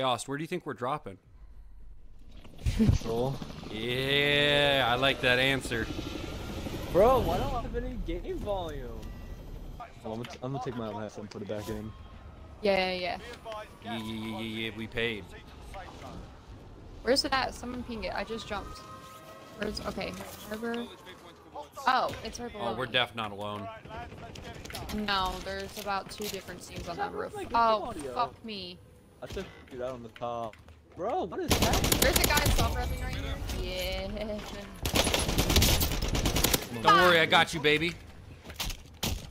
Hey, Ost, where do you think we're dropping? Control. Yeah, I like that answer. Bro, why don't I have any game volume? Well, I'm, gonna, I'm gonna take my own headset and put it back in. Yeah, yeah, yeah. Yeah, yeah, yeah, yeah, yeah, we paid. Where's it at? Someone ping it. I just jumped. Where's okay? Harbor. Oh, it's right below. Oh, we're deaf not alone. No, there's about two different teams on that roof. Oh, fuck me. I took you out on the top. Bro, what is that? There's a guy self-resing right here. Yeah. Don't worry, I got you, baby.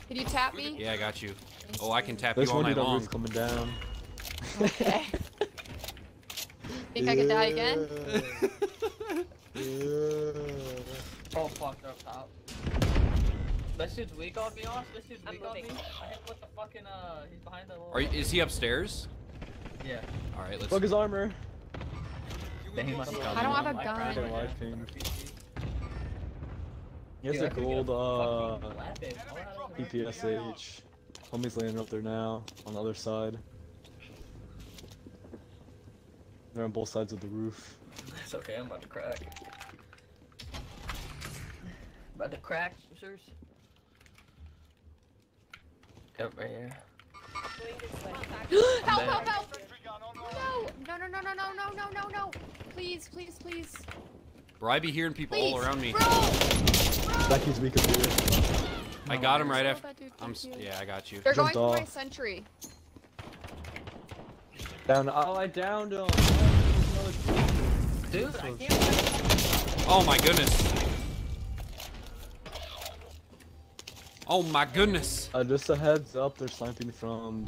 Can you tap me? Yeah, I got you. Oh, I can tap There's you all one night dude on long. roof coming down. Okay. Think I could die again? Oh fuck, they're up top. This dude's weak on me, Oz. This dude's weak on me. I hit with the fucking uh, he's behind the wall. Are you, is he upstairs? Yeah. All right, let's. Fuck his armor. Then I don't have a gun. right Got a there. live ping. He has Dude, a I could get gold uh, fucking weapon. All I have is a PPSH. Homie's landing up there now, on the other side. They're on both sides of the roof. It's okay, I'm about to crack. About to crack, sisters. Yep, right here. help, dead. help, help! No, no, no, no, no, no, no, no, no! Please, please, please. Bro, I be hearing people Please, all around me. Bro! Bro! That kid's weak up here. I got him right after. I'm. you. Yeah, I got you. They're going Jumped for my sentry. Down. Oh, I downed him. Dude, I can't. Oh my goodness. Oh my goodness. Uh, just a heads up, they're sniping from.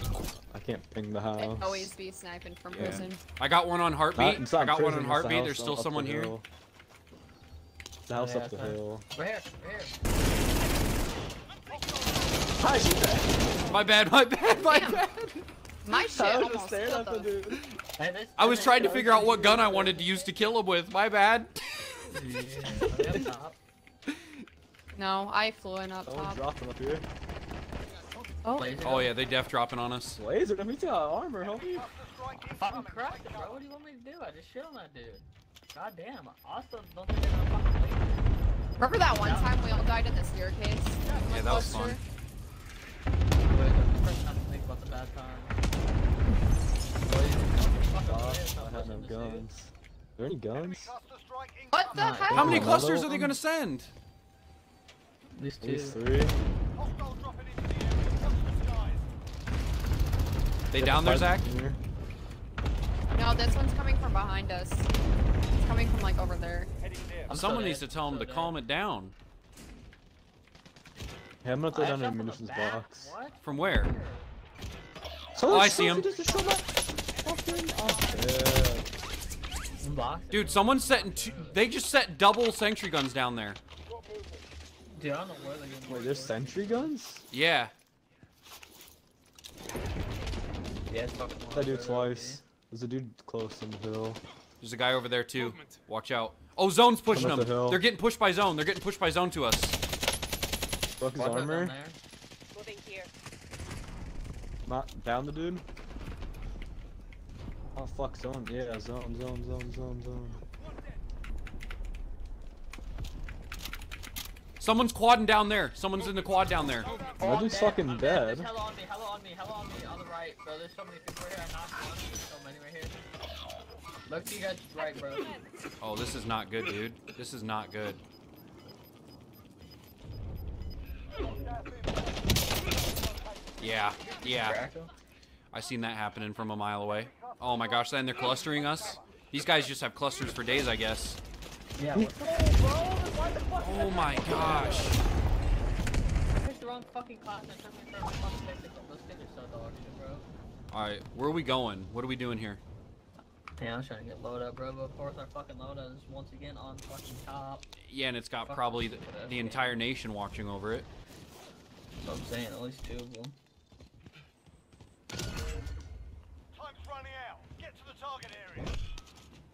I can't ping the They house. always be sniping from Yeah. prison. I got one on Not- heartbeat. I not got one on it's the heartbeat. house There's up still the someone here. The house Yeah, up the okay. hill. Right here, right here. Hi, shoot that! My bad. My bad. My Damn. bad. My shit I was almost killed at the dude. Hey, I was trying to figure out what gun I wanted to use to kill him with. My bad. Yeah, up top. No, I flew in up Someone top. dropped him up here. Oh, Laser. Oh yeah, they def dropping on us. Laser, let me tell out armor, homie. Fucking cracked it, bro. What do you want me to do? I just shit on that dude. God damn. Also, don't think they're gonna fucking laser. remember that one time we all died in the staircase? Yeah, that was fun. Wait, the person has to think about the bad time. I had no guns. Are there any guns? What the Nah, heck? How many clusters are they gonna send? These two. least three. They down there, Zach? No, this one's coming from behind us. It's coming from like over there. I'm Someone needs to tell them So to dead. calm it down. Hey, I'm gonna throw I down a shot the munitions box. What? From where? Someone Oh, I see shot- him. just shot my fucking- oh, Box? Dude, someone's setting. Two, they just set double sentry guns down there. Dude, I don't know where they're getting yeah. Wait, there's sentry guns? Yeah. Yeah, it's fucking That dude twice. There's a dude close in the hill. There's a guy over there too. Watch out. Oh, zone's pushing them. the. They're getting pushed by zone. They're getting pushed by zone to us. Fuck his armor. there? Moving here. Not down the dude. Oh fuck, zone. Yeah, zone, zone, zone, zone, zone. Someone's quadding down there. Someone's in the quad down there. Oh, I'm dude's dead. fucking I'm dead. There's hella on me, hella on me, hella on me, on the right, bro. There's so many people right here. I knocked one. There's so many right here. Look to you guys right, bro. Oh, this is not good, dude. This is not good. Yeah, yeah. I seen that happening from a mile away. Oh my gosh, then they're clustering us. These guys just have clusters for days, I guess. Yeah, what's the bro? Why the fuck? Oh my gosh. I picked the wrong fucking class and took me for fucking technical. Those kids are so dog shit, bro. Alright, where are we going? What are we doing here? Yeah, I'm trying to get loaded up, bro. But of course, our fucking load is once again on fucking top. Yeah, and it's got Fuck probably the, the entire nation watching over it. That's what I'm saying. At least two of them. Time's running out. Get to the target area.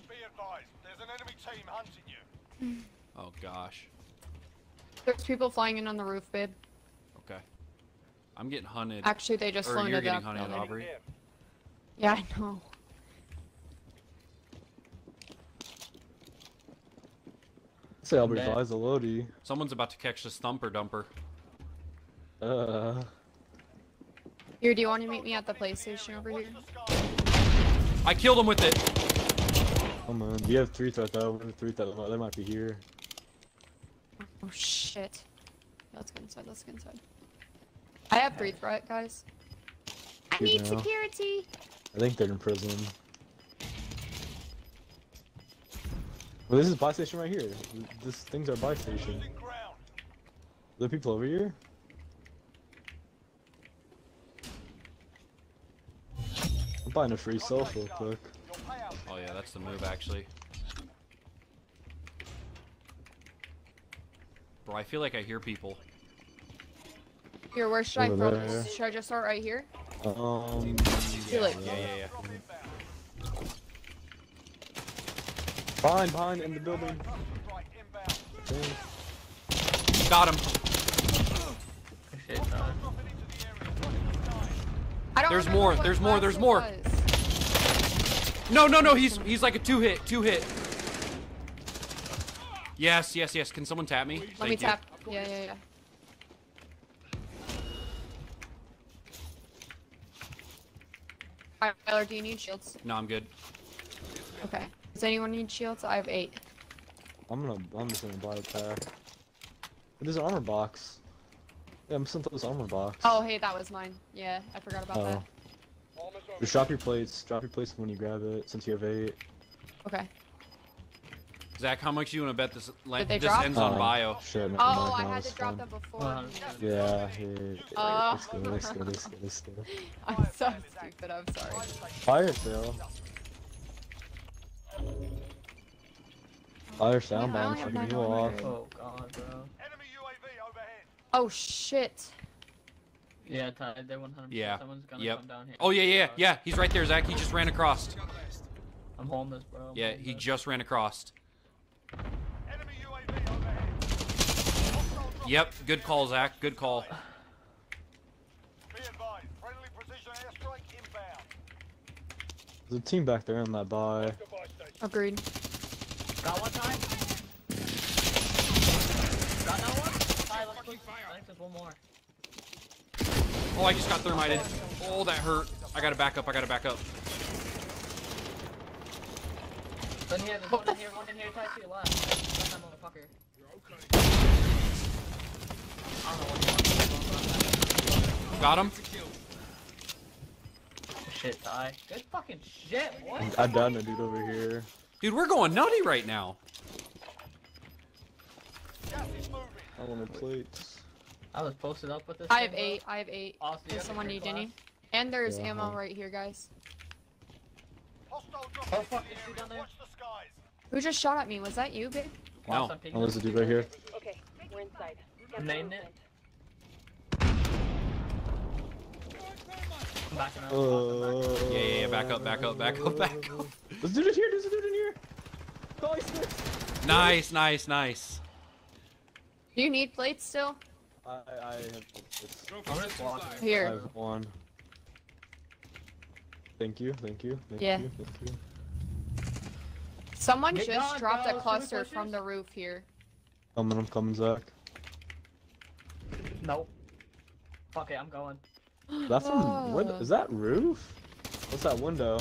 Be advised, there's an enemy team hunting you. Oh gosh. There's people flying in on the roof, babe. Okay. I'm getting hunted. Actually, they just flown it getting. Hunted, Aubrey. Yeah, I know. Say Aubrey buys a Lodi. Someone's about to catch this thumper dumper. Uh. Here, do you want to meet me at the PlayStation over here? I killed him with it. Oh man, you have three threats though. Three. They might be here. Oh shit. Yeah, let's go inside. Let's go inside. I have three threat, guys. I Good need now. security. I think they're in prison. Well, this is buy station right here. This thing's our buy station. Losing ground. Are there people over here? I'm buying a free self real quick. Oh yeah, that's the move actually. Bro, I feel like I hear people. Here, where should I Over focus? there. Should I just start right here? Um, Feel like Yeah, yeah, yeah. behind, behind, in the building. Strike Got him. Shit, dog. Dropping into the area. Watch the skies. I don't There's more, there's more, there's more. was. No, no, no. He's he's like a two hit, two hit. Yes, yes, yes. Can someone tap me? Let Thank me you. tap. Yeah, yeah, yeah. Alright, Tyler, do you need shields? No, I'm good. Okay. Does anyone need shields? I have eight. I'm gonna, I'm just gonna buy a pack. There's an armor box. Yeah, I'm sent this armor box. Oh, hey, that was mine. Yeah, I forgot about oh. that. Oh. Just drop your plates. Drop your plates when you grab it, since you have eight. Okay. Zach, how much you want to bet this la- Did they this drop? ends on Oh, bio? Shit, never Oh, I no, had to drop fine. them before. Uh, Yeah, yeah. Oh. Let's go, let's go, let's go, let's go, let's go. I'm so stupid. I'm sorry. Fire sale. Fire sound bomb only fucking you off. Oh god, bro. Enemy UAV overhead. Oh shit. Yeah, Ty, they 100. Yeah. Someone's gonna Yep. come down here. Oh yeah, yeah, yeah. He's right there, Zach. He just ran across. I'm homeless, bro. I'm Yeah, he homeless. just ran across. Enemy UAV overhead. Hostile drop Yep, good call, Zach. Good call. Be advised. Friendly precision airstrike inbound. There's a team back there in that buy. Agreed. Got one time. Got that one. Ty, let's push. I think there's one more. Oh, I just got thermited. Oh, that hurt. I gotta back up. I gotta back up. One here, there's one in here, one in here, Ty, to your left. That's that motherfucker. I don't know what the fuck. Got him. Shit, Ty. Good fucking shit, what? I downed a dude over here. Dude, we're going nutty right now. Gas is moving. I want the plates. I was posted up with this. I have thing, bro. eight. I have eight. Austin, Does someone need class? any? And there's Yeah, ammo huh. right here, guys. Oh, fuck, the down there? Watch the skies. Who just shot at me? Was that you, babe? No. Austin, peek Oh, there's a dude right here. Okay, we're inside. Name it. I'm backing up. Uh, Yeah, yeah, yeah. Back up, back up, back up, back up. There's a dude in here. There's a dude in here. Oh, he's. Nice, nice, nice. Do you need plates still? I, I have. It's, I'm just. I Here. have one. Thank you, thank you, thank Yeah. you, thank you. Someone Get just going, dropped bro. a cluster from the roof here. Coming, I'm coming, Zach. Nope. Fuck it, I'm going. That from what? Oh. Is that roof? What's that window?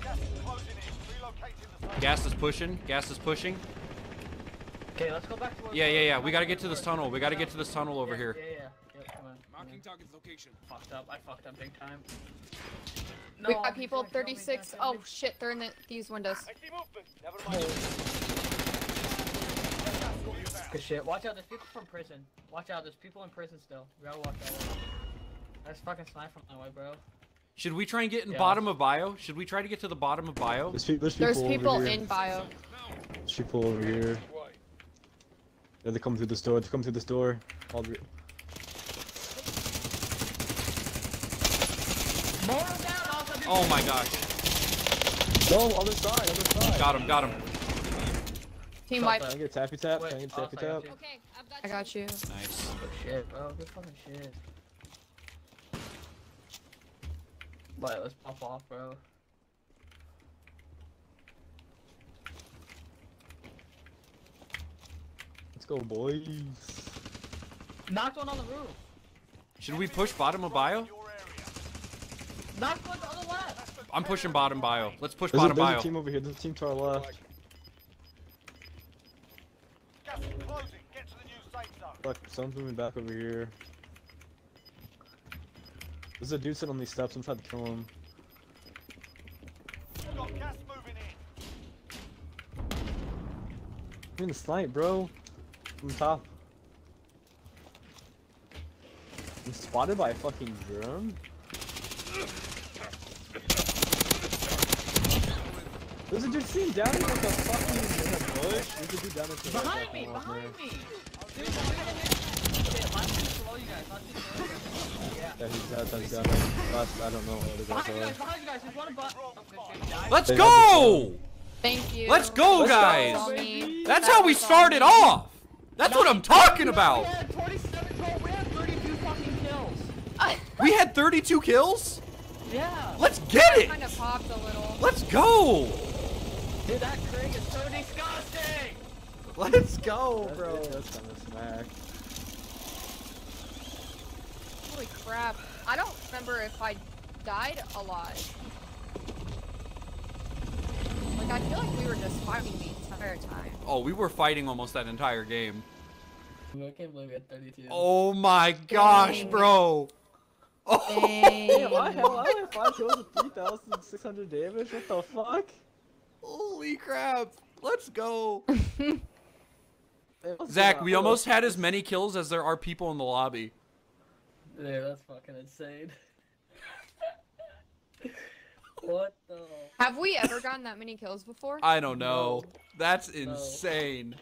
Gas is closing in. Relocating the safe. Gas is pushing. Gas is pushing. Okay, let's go back to Yeah, yeah, yeah. We gotta get to this tunnel. We gotta get to this tunnel over Yeah, here. Yeah, yeah. Yeah come on. Marking target's location. Fucked up. I fucked up big time. we No, got people gonna kill me, he's 36. Oh shit, they're in the, these windows. I see movement. Never mind. Good shit. Watch out, there's people from prison. Watch out, there's people in prison still. We gotta watch out. That's fucking snipe from my way, bro. Should we try and get in Yeah. bottom of bio? Should we try to get to the bottom of bio? There's, pe- there's people There's over people here. in bio. There's people over here. Yeah, they come through this door. They come through this door. All the... More down, also, Oh my gosh. No, other side, other side. Got him, got him. Team wipe. Can I get tappy tap? Can I get a oh, tappy sorry, I got tap? you. Okay, I got you. Nice. Good shit, bro. Good fucking shit. But let's pop off, bro. Let's go, boys. Knocked one on the roof. Should we push bottom of bio? Your area. Knocked one on the left. I'm pushing bottom bio. Let's push There's, a, bottom there's a bio. team over here. There's a team to our left. Gas is closing. Get to the new safe zone. Fuck, someone's moving back over here. There's a dude sitting on these steps. I'm trying to kill him. We've got gas moving in. I'm in the snipe, bro. From top. I'm spotted by a fucking drone. A dude sitting down in like a fucking in a bush. There's a dude down there. the Behind me, fucking left behind there. me. Dude, behind me. Okay, last team's below you guys. Last team's below you guys. Yeah. Yeah, he's got that. Last, I don't know what it Behind you guys, is. behind you guys. There's one above. Good shit. Died. Let's go! Thank you. Let's go, Let's guys! baby. That's how we started off! That's what I'm talking We about! had 27 bro, we had 32 fucking kills. We had 32 kills? Yeah. Let's get it! kind of popped a little. Let's go! Dude, that Craig is so disgusting. Let's go, Bro, that's kind of smack. Holy crap. I don't remember if I died a lot. Like, I feel like we were just fighting the entire time. Oh, we were fighting almost that entire game. I can't believe we had 32. Oh my gosh, Dang. bro! Oh, Damn, I Dang. have, I have 5 kills with 3,600 damage? What the fuck? Holy crap! Let's go! Hey, Zach, we almost had as many kills as there are people in the lobby. Dude, that's fucking insane. what the? Have we ever gotten that many kills before? I don't know. No. That's No. insane.